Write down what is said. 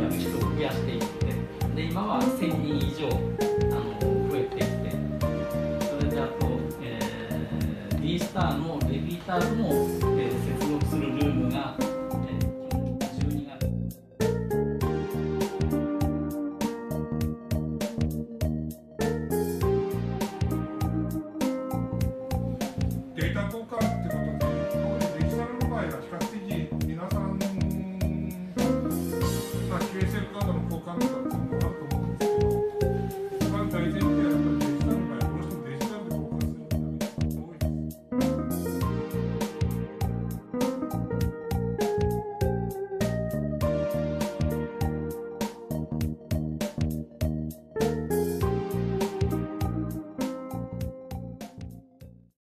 やる人を増やしていってで今は1000人以上あの増えていってそれであと、えー、D スターのレビーターとも、えー、接続するルームがデータ交 ASL カードの交換とか。